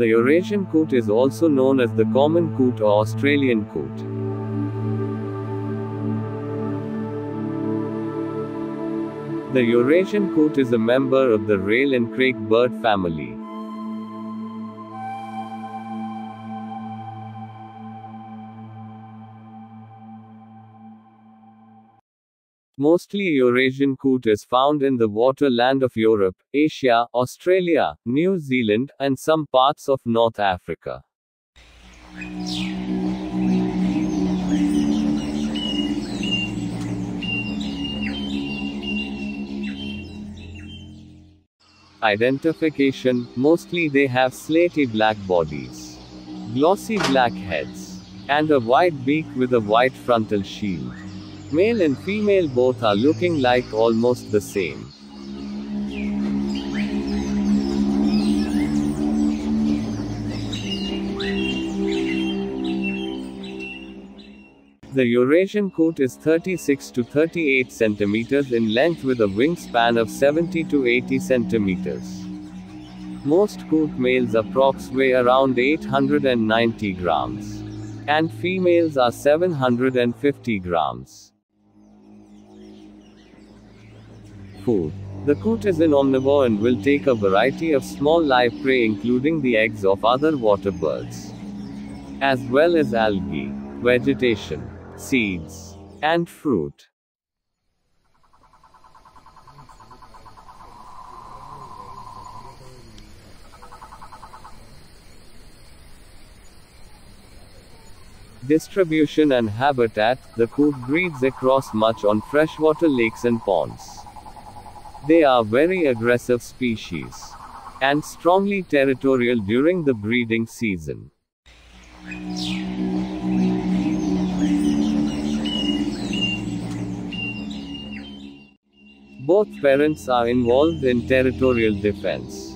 The Eurasian coot is also known as the common coot or Australian coot. The Eurasian coot is a member of the rail and crake bird family. Mostly Eurasian coot is found in the waterland of Europe, Asia, Australia, New Zealand, and some parts of North Africa. Identification Mostly they have slaty black bodies, glossy black heads, and a white beak with a white frontal shield. Male and female both are looking like almost the same. The Eurasian coot is 36 to 38 centimeters in length with a wingspan of 70 to 80 centimeters. Most coot males approx weigh around 890 grams. And females are 750 grams. Food. The coot is an omnivore and will take a variety of small live prey including the eggs of other water birds. As well as algae, vegetation, seeds, and fruit. Distribution and habitat The coot breeds across much on freshwater lakes and ponds. They are very aggressive species and strongly territorial during the breeding season. Both parents are involved in territorial defense.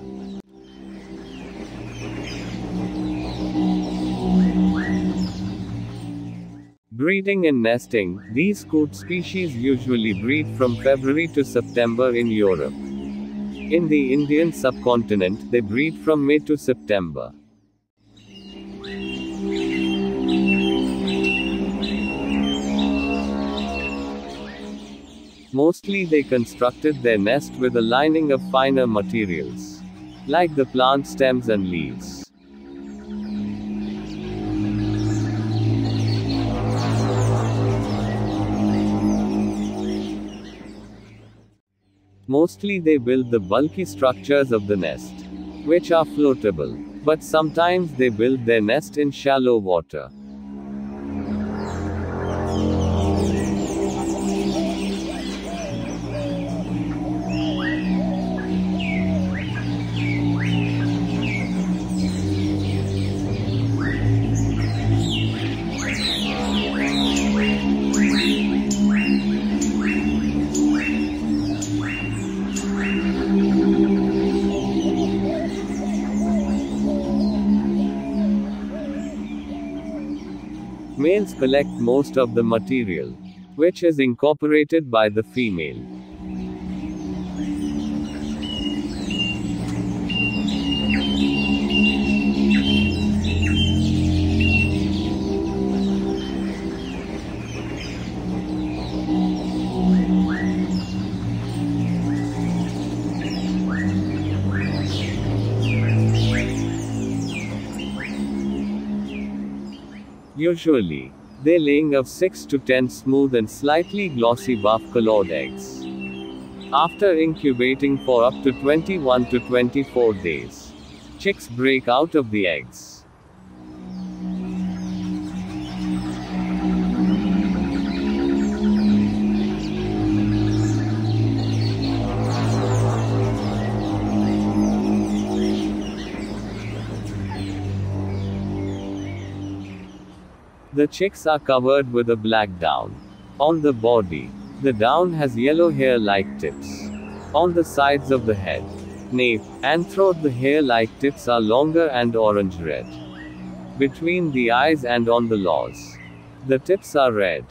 Breeding and nesting These coot species usually breed from February to September in Europe. In the Indian subcontinent, they breed from May to September. Mostly they constructed their nest with a lining of finer materials, like the plant stems and leaves. Mostly they build the bulky structures of the nest, which are floatable, but sometimes they build their nest in shallow water. Males collect most of the material, which is incorporated by the female. Usually, they laying of 6 to 10 smooth and slightly glossy buff-colored eggs. After incubating for up to 21 to 24 days, chicks break out of the eggs. The chicks are covered with a black down. On the body, the down has yellow hair-like tips. On the sides of the head, nape, and throat the hair-like tips are longer and orange-red. Between the eyes and on the lores, the tips are red.